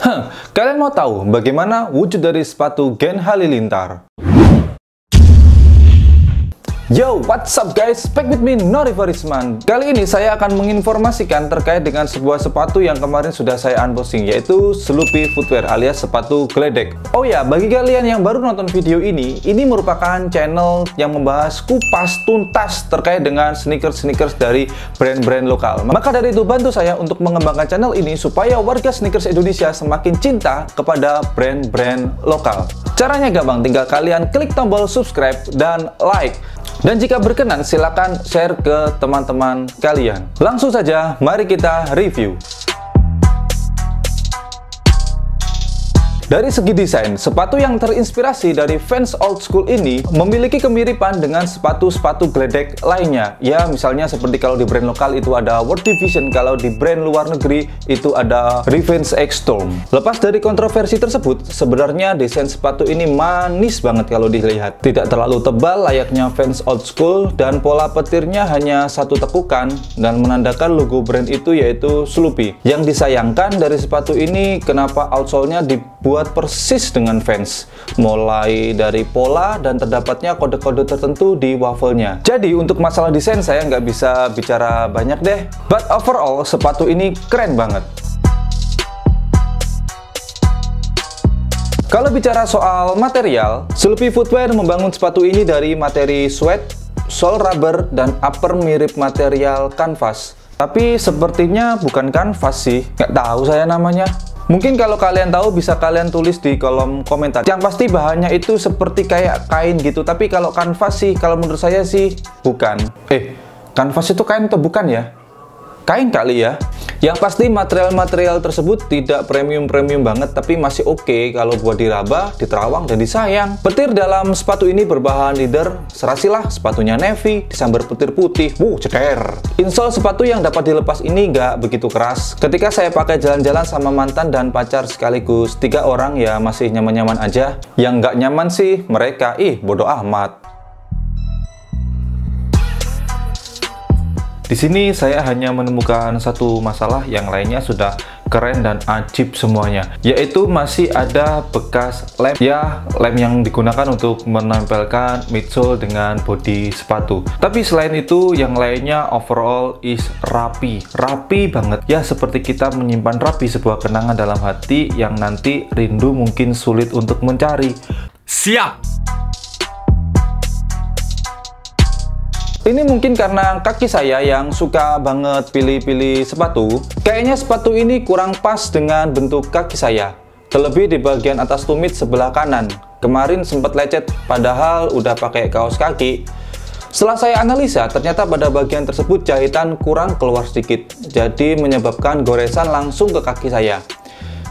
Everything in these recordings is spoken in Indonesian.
Huh, kalian mau tahu bagaimana wujud dari sepatu Gen Halilintar? Yo, what's up guys? Back with me, Nori Farisman. Kali ini saya akan menginformasikan terkait dengan sebuah sepatu yang kemarin sudah saya unboxing, yaitu Sloopy Footwear alias sepatu geledek. Oh ya, bagi kalian yang baru nonton video ini, ini merupakan channel yang membahas kupas tuntas terkait dengan sneakers-sneakers dari brand-brand lokal. Maka dari itu, bantu saya untuk mengembangkan channel ini supaya warga sneakers Indonesia semakin cinta kepada brand-brand lokal. Caranya gampang, tinggal kalian klik tombol subscribe dan like. Dan jika berkenan, silakan share ke teman-teman kalian. Langsung saja, mari kita review. Dari segi desain, sepatu yang terinspirasi dari fans old school ini memiliki kemiripan dengan sepatu-sepatu geledek lainnya. Ya, misalnya seperti kalau di brand lokal itu ada World Division, kalau di brand luar negeri itu ada Revenge X Storm. Lepas dari kontroversi tersebut, sebenarnya desain sepatu ini manis banget kalau dilihat. Tidak terlalu tebal layaknya fans old school dan pola petirnya hanya satu tekukan dan menandakan logo brand itu yaitu Sloopy. Yang disayangkan dari sepatu ini kenapa outsole-nya dibuat dibuat persis dengan fans, mulai dari pola dan terdapatnya kode-kode tertentu di wafelnya. Jadi untuk masalah desain saya nggak bisa bicara banyak deh, but overall sepatu ini keren banget. Kalau bicara soal material, Sloopy Footwear membangun sepatu ini dari materi sweat, sole rubber, dan upper mirip material kanvas. Tapi sepertinya bukan kanvas sih, nggak tahu saya namanya. Mungkin kalau kalian tahu bisa kalian tulis di kolom komentar. Yang pasti bahannya itu seperti kayak kain gitu. Tapi kalau kanvas sih, kalau menurut saya sih bukan. Eh, kanvas itu kain atau bukan ya? Kain kali ya. Yang pasti material-material tersebut tidak premium-premium banget tapi masih oke okay kalau buat diraba, diterawang, dan disayang. Petir dalam sepatu ini berbahan leather, serasilah sepatunya navy, disambar petir putih, wuh ceder. Insole sepatu yang dapat dilepas ini nggak begitu keras. Ketika saya pakai jalan-jalan sama mantan dan pacar sekaligus tiga orang ya masih nyaman-nyaman aja. Yang nggak nyaman sih mereka, ih bodoh amat. Di sini saya hanya menemukan satu masalah, yang lainnya sudah keren dan ajib semuanya, yaitu masih ada bekas lem ya lem yang digunakan untuk menempelkan midsole dengan bodi sepatu. Tapi selain itu, yang lainnya overall is rapi, rapi banget ya seperti kita menyimpan rapi sebuah kenangan dalam hati yang nanti rindu mungkin sulit untuk mencari. Siap! Ini mungkin karena kaki saya yang suka banget pilih-pilih sepatu. Kayaknya sepatu ini kurang pas dengan bentuk kaki saya. Terlebih di bagian atas tumit sebelah kanan. Kemarin sempat lecet padahal udah pakai kaos kaki. Setelah saya analisa, ternyata pada bagian tersebut jahitan kurang keluar sedikit. Jadi menyebabkan goresan langsung ke kaki saya.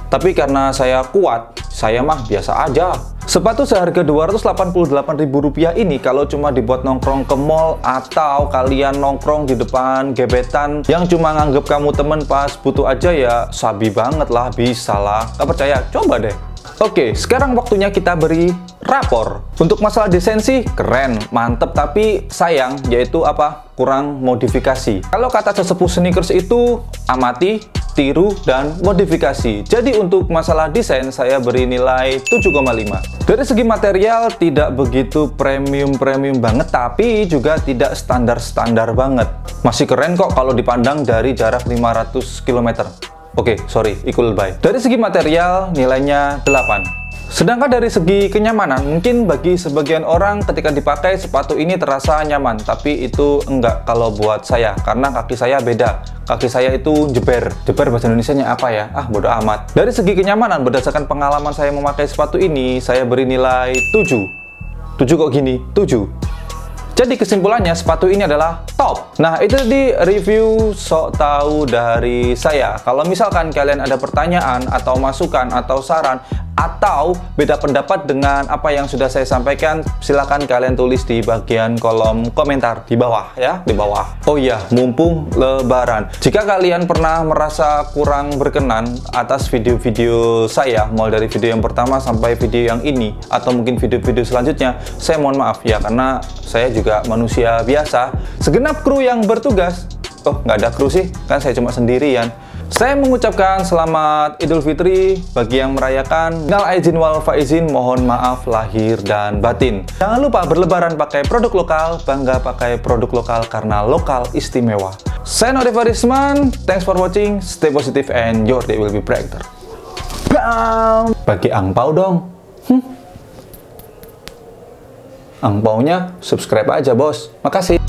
Tapi karena saya kuat, saya mah biasa aja. Sepatu seharga Rp288.000 ini kalau cuma dibuat nongkrong ke mall atau kalian nongkrong di depan gebetan yang cuma nganggep kamu temen pas butuh aja ya sabi banget lah, bisa lah. Gak percaya? Coba deh. Oke, sekarang waktunya kita beri rapor. Untuk masalah desain sih keren, mantep, tapi sayang yaitu apa? Kurang modifikasi. Kalau kata sesepuh sneakers itu amati, tiru, dan modifikasi. Jadi untuk masalah desain saya beri nilai 7,5. Dari segi material tidak begitu premium-premium banget, tapi juga tidak standar-standar banget. Masih keren kok kalau dipandang dari jarak 500 km. Oke, okay, sorry, ikut lebay. Dari segi material, nilainya 8. Sedangkan dari segi kenyamanan, mungkin bagi sebagian orang ketika dipakai sepatu ini terasa nyaman, tapi itu enggak kalau buat saya, karena kaki saya beda. Kaki saya itu jeber. Jeber bahasa Indonesia-nya apa ya? Ah, bodoh amat. Dari segi kenyamanan, berdasarkan pengalaman saya memakai sepatu ini, saya beri nilai 7. 7 kok gini? 7. Jadi kesimpulannya sepatu ini adalah top. Nah itu di review sok tahu dari saya. Kalau misalkan kalian ada pertanyaan atau masukan atau saran atau beda pendapat dengan apa yang sudah saya sampaikan, silahkan kalian tulis di bagian kolom komentar di bawah ya, di bawah. Oh iya, mumpung lebaran. Jika kalian pernah merasa kurang berkenan atas video-video saya, mulai dari video yang pertama sampai video yang ini, atau mungkin video-video selanjutnya, saya mohon maaf ya, karena saya juga manusia biasa. Segenap kru yang bertugas, oh nggak ada kru sih, kan saya cuma sendirian Saya mengucapkan selamat Idul Fitri bagi yang merayakan. Ngal aizin wal faizin, mohon maaf lahir dan batin. Jangan lupa berlebaran pakai produk lokal, bangga pakai produk lokal karena lokal istimewa. Saya Nodi Farisman, thanks for watching, stay positive and your day will be brighter. Bam! Bagi angpau dong. Hm. Angpaunya subscribe aja bos. Makasih.